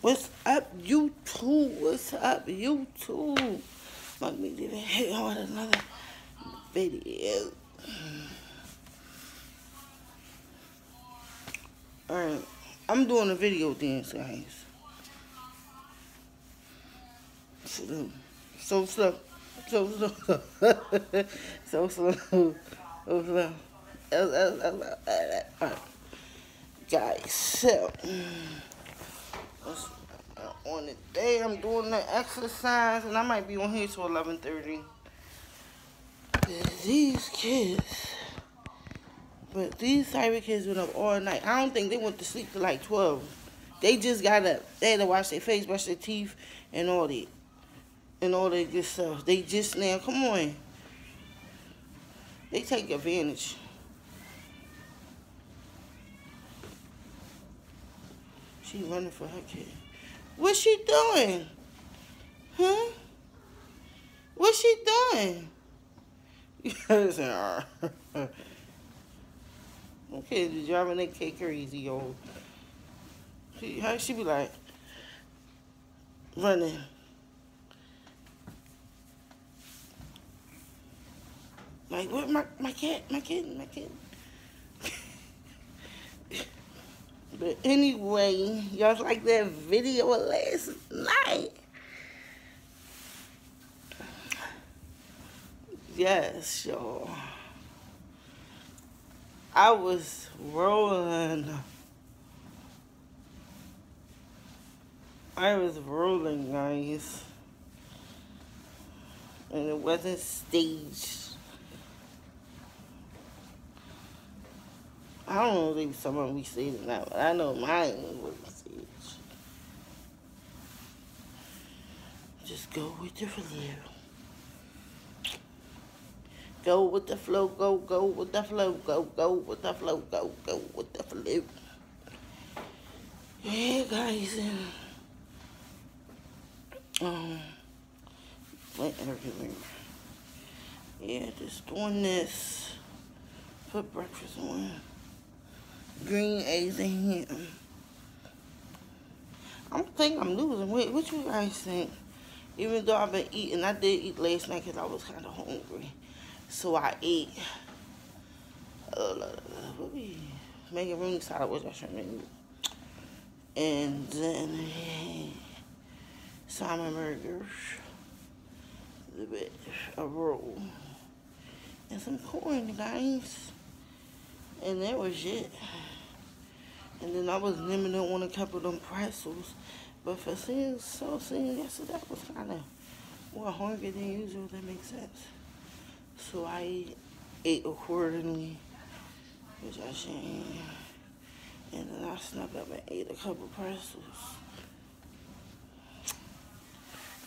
What's up, YouTube? What's up, YouTube? Let me leave it on another video. Alright, I'm doing a video dance, guys. So, So slow, so slow, so slow, so slow. Alright, guys, so Uh, on the day I'm doing the exercise, and I might be on here till 11:30. These kids, but these cyber kids went up all night. I don't think they went to sleep till like 12. They just got up. They had to wash their face, brush their teeth, and all that, and all that good stuff. They just now, come on. They take advantage. She running for her kid. What's she doing? Huh? What's she doing? okay, driving that kid crazy, yo. She, how she be like running? Like, what my my cat, my kid, my kid. But anyway, y'all like that video last night? Yes, y'all. I was rolling. I was rolling, guys. And it wasn't staged. I don't know if someone we see it now, but I know mine was stage. Just go with the flow. Go with the flow, go, go with the flow, go, go with the flow, go, go with the flow. Yeah, guys, um, wait, everything. Yeah, just doing this. Put breakfast on green eggs and ham. I'm think I'm losing weight. What you guys think? Even though I've been eating, I did eat last night because I was kind of hungry. So I ate. Uh, what we room salad with our shrimp And then salmon burgers, a bit a roll, and some corn, guys. And that was it. And then I was limited on a couple of them pretzels. But for seeing so seeing yesterday, I was kind of more hungry than usual. That makes sense. So I ate accordingly, which I shouldn't. And then I snuck up and ate a couple pretzels.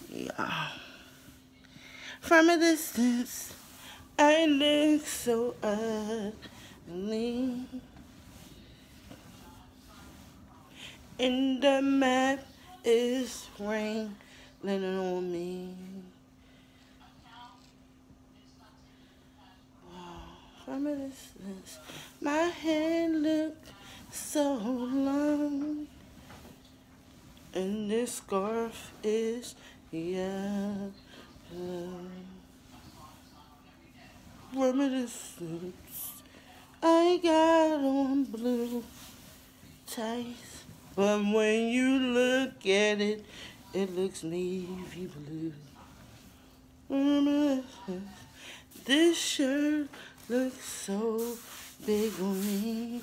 Yeah. From a distance, I look so ugly. And the map is raining on me. Distance, my hand looked so long. And this scarf is yellow. Distance, I got on blue ties. But when you look at it, it looks navy blue. Mm-hmm. This shirt looks so big on me,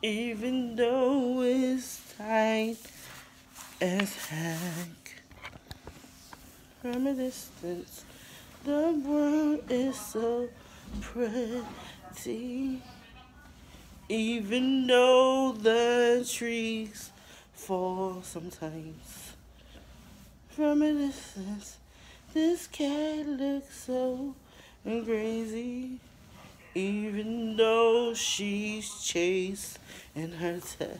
even though it's tight as heck. From a distance, the world is so pretty. Even though the trees fall sometimes from a distance, this cat looks so crazy. Even though she's chasing her tail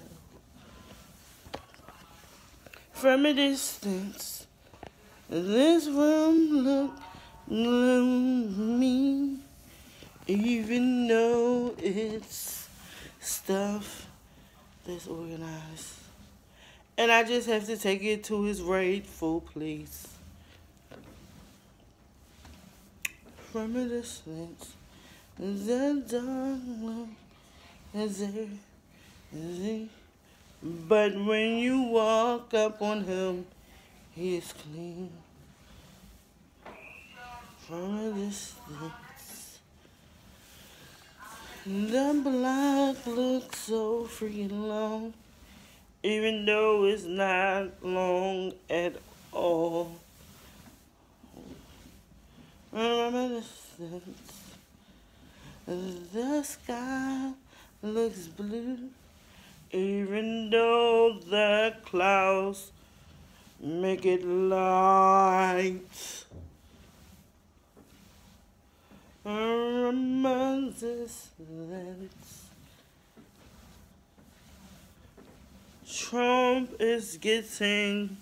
from a distance, this room looks gloomy. Even though it's stuff that's organized. And I just have to take it to his rightful place. From a distance, the dawn is there? But when you walk up on him, he is clean. From a distance, the block looks so freaking long even though it's not long at all. Remember Reminiscence. The sky looks blue, even though the clouds make it light. Reminiscence. Trump is getting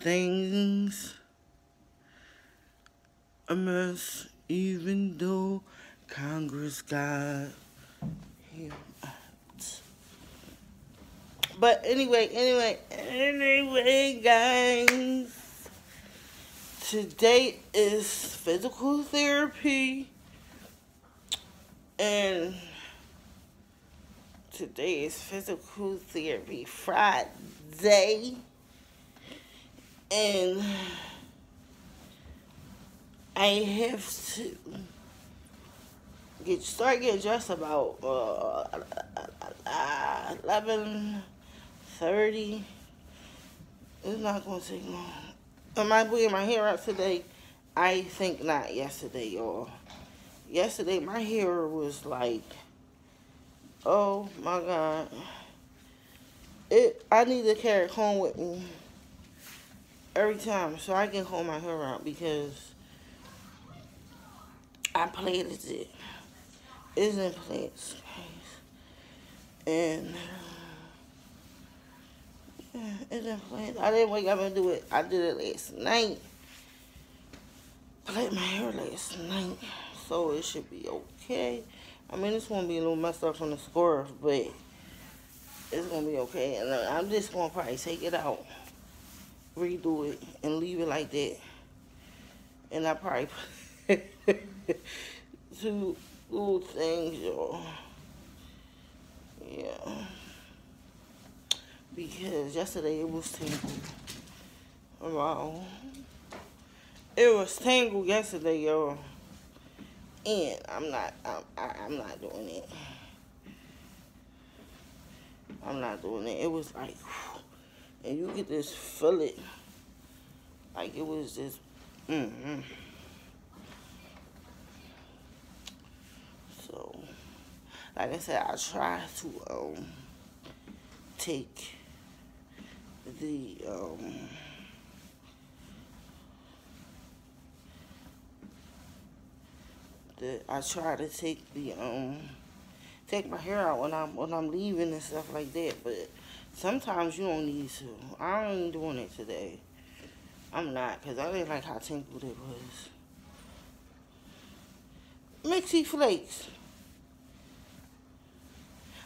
things a mess, even though Congress got him out. But anyway, anyway, anyway, guys, today is physical therapy, and Today is Physical Therapy Friday. And I have to get start getting dressed about uh, eleven thirty. It's not gonna take long. Am I putting my hair up today? I think not yesterday, y'all. Yesterday my hair was like Oh my God. It. I need to carry it home with me every time so I can hold my hair out because I planted it. It's in place. And yeah, it's in place. I didn't wake up and do it. I did it last night. Played my hair last night. So it should be okay. I mean, it's going to be a little messed up from the scarf, but it's going to be okay. And uh, I'm just going to probably take it out, redo it, and leave it like that. And I probably two little things, y'all. Yeah. Because yesterday it was tangled. Wow. It was tangled yesterday, y'all and I'm not I'm, I'm not doing it. I'm not doing it. It was like, and you get this feel it, like it was just, mm -hmm. So, like I said, I try to um take the um the I try to take the um take my hair out when I'm when I'm leaving and stuff like that, but sometimes you don't need to. I ain't doing it today. I'm not, cause I didn't like how tinkled it was. Mixie Flakes.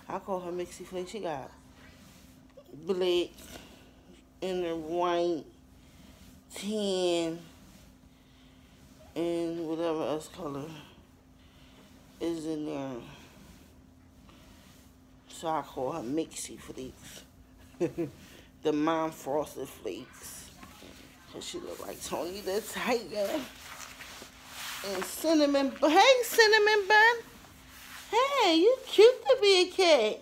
I call her Mixie Flakes. She got black, inner white, tan, and whatever else color is in there. So I call her Mixie Flakes. the mom frosted flakes. Cause she look like Tony the Tiger. And Cinnamon, hey Cinnamon Bun. Hey, you cute to be a cat.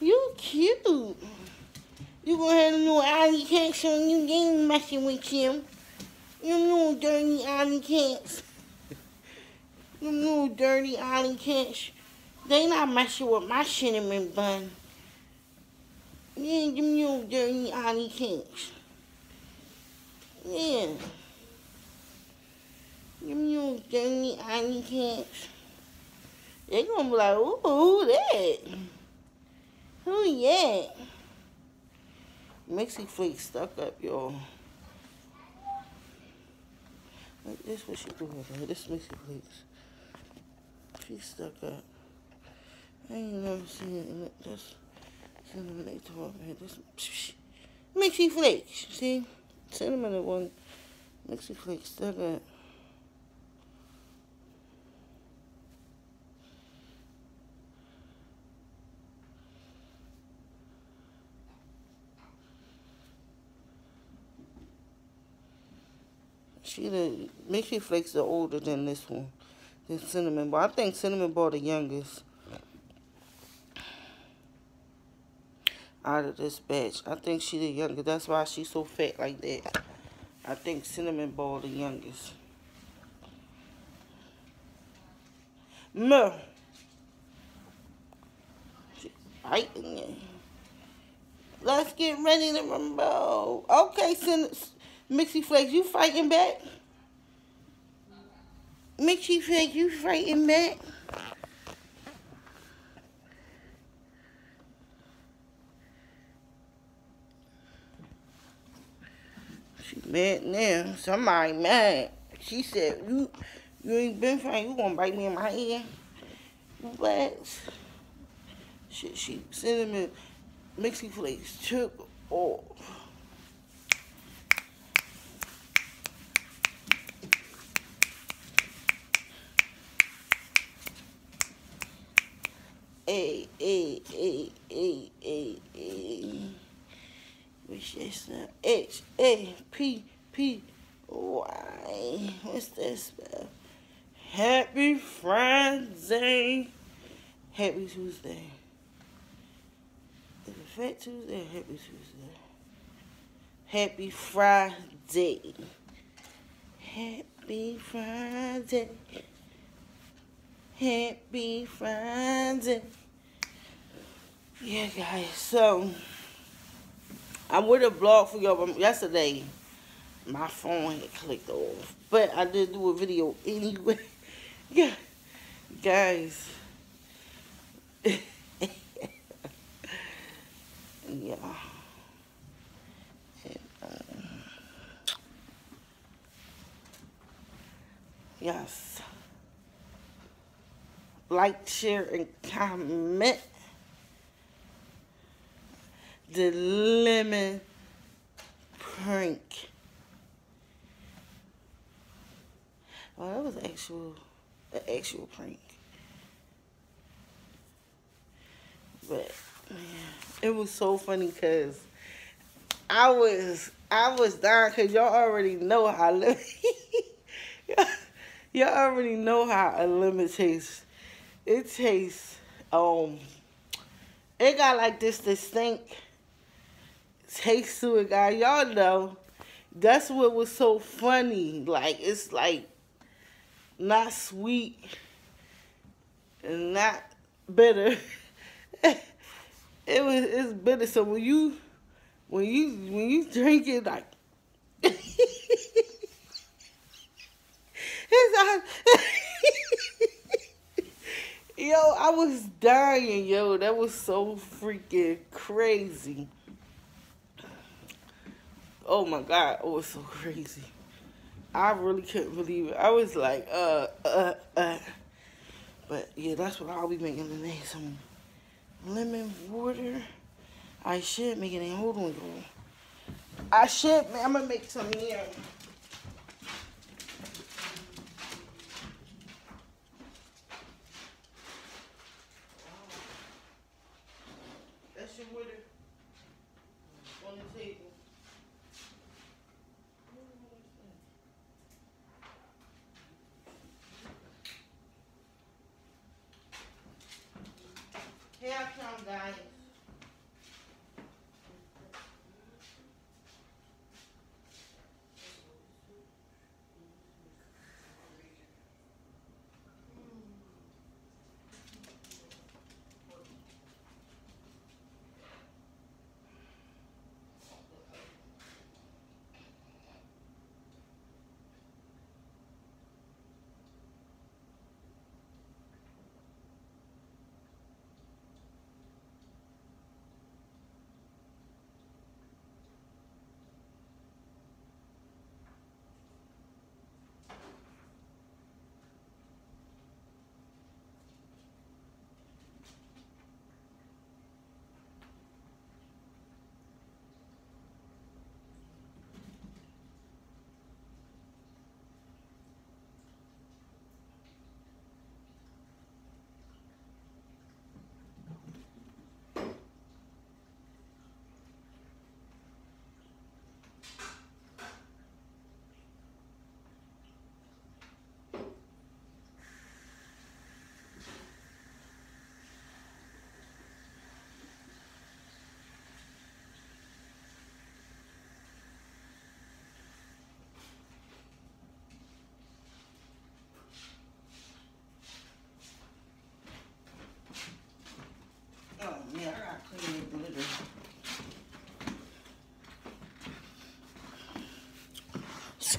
You cute. You gonna have a little alley cats on you, they ain't messing with him. You little dirty alley cats. Them little dirty island cats, they not messing with my cinnamon bun. Yeah, them little dirty island cats. Yeah. Them little dirty island cats. They gonna be like, ooh, who that? Who that? Mixie Flakes stuck up, y'all. This what she doing, This Mixie Flakes. She stuck up. I ain't never seen it. That's Cinnamon they up here. This Mixy Flakes. See? Cinnamon one. Mixy Flakes still got. She the Mixy Flakes are older than this one. Than Cinnamon. But I think Cinnamon Ball the youngest. out of this batch. I think she the youngest. That's why she's so fat like that. I think Cinnamon Ball the youngest. No. Let's get ready to rumble. Okay, Cin Mixy Flakes, you fighting back? Mixy Flakes, you fighting back? She mad now. Somebody mad. She said, you you ain't been fighting. You gonna bite me in my ear? Relax. Shit, she cinnamon mixy flakes took off. A, A, A, A, A, A which is uh, H A P P Y. What's this spell? Happy Friday. Happy Tuesday. Is it Fat Tuesday Happy Tuesday? Happy Friday. Happy Friday. Happy Friday. Yeah, guys, so. I would have vlogged for y'all yesterday. My phone had clicked off. But I did do a video anyway. yeah. Guys. yeah. Um, yes. Like, share, and comment the lemon prank. Oh, that was actual, an actual prank. But man, it was so funny because I was I was dying because y'all already know how y'all already know how a lemon tastes. It tastes um. It got like this distinct taste to it, guys. Y'all know that's what was so funny. Like it's like not sweet and not bitter. it was it's bitter. So when you when you when you drink it like it's Yo, I was dying, yo. That was so freaking crazy. Oh my God, it was so crazy. I really couldn't believe it. I was like, uh, uh, uh. But yeah, that's what I'll be making today. Some lemon water. I should make it. Hold on, girl. I should. I'm gonna make some here.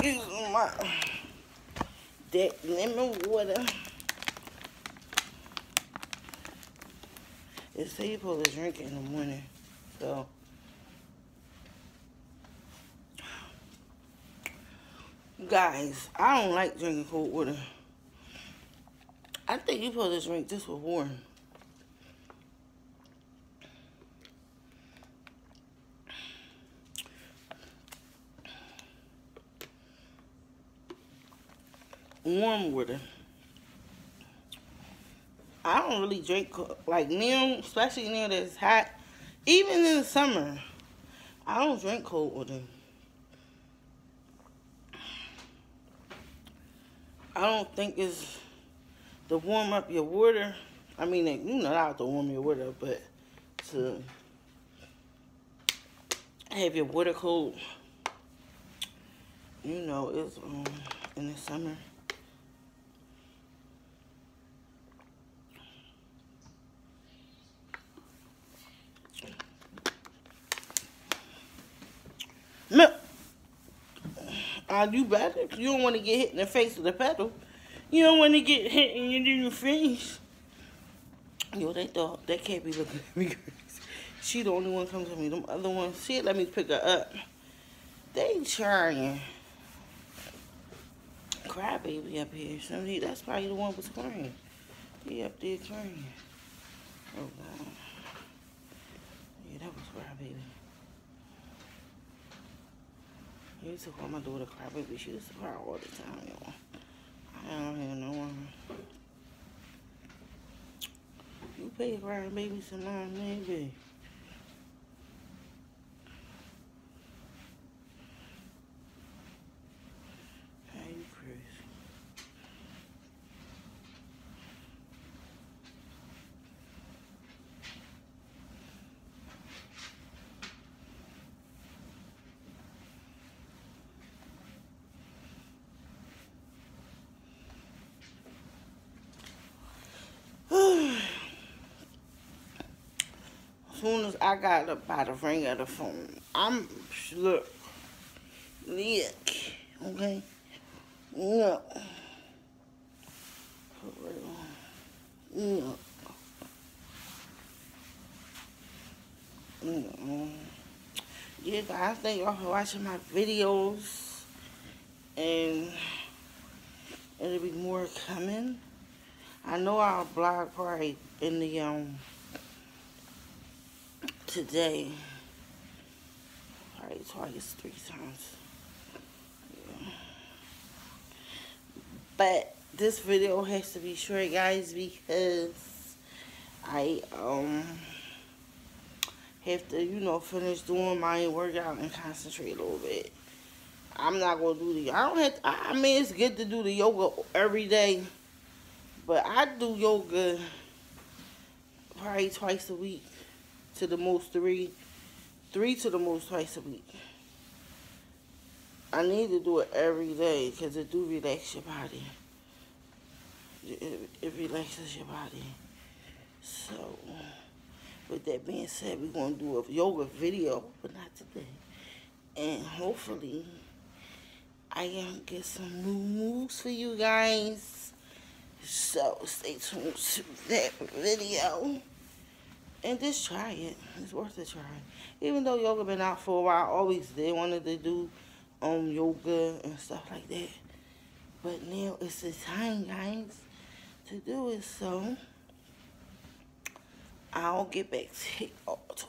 Excuse my that lemon water. It say you supposed to drink in the morning, so. Guys, I don't like drinking cold water. I think you supposed to drink this with warm. Warm water. I don't really drink like now, especially now that it's hot. Even in the summer, I don't drink cold water. I don't think it's to warm up your water. I mean, you know not to warm your water but to have your water cold. You know, it's um, in the summer. I do better. You don't want to get hit in the face with the pedal. You don't want to get hit in your face. Yo, that dog, that can't be looking at me. She the only one comes to me. Them other ones, she let me pick her up. They trying. Crybaby up here. Somebody, that's probably the one was crying. He up there crying. Oh, God. Yeah, that was Crybaby. I used to call my daughter crybaby. She used to cry all the time, y'all. I don't hear no one. You pay crying baby some maybe. Soon as I got up by the ring of the phone, I'm, look, look, okay? Look. Look. Yeah, guys, thank y'all for watching my videos. And it'll be more coming. I know I'll blog probably in the, um, today. Alright, twice, three times. Yeah. But this video has to be short, guys, because I um have to, you know, finish doing my workout and concentrate a little bit. I'm not gonna do the. I don't have. To, I mean, it's good to do the yoga every day, but I do yoga probably twice a week to the most three, three to the most twice a week. I need to do it every day because it do relax your body. It, it relaxes your body. So, with that being said, we're going to do a yoga video, but not today. And hopefully, I can get some new moves for you guys. So, stay tuned to that video and just try it. It's worth a try. Even though yoga been out for a while, I always did wanted to do um yoga and stuff like that. But now it's the time, guys, to do it. So I'll get back to, to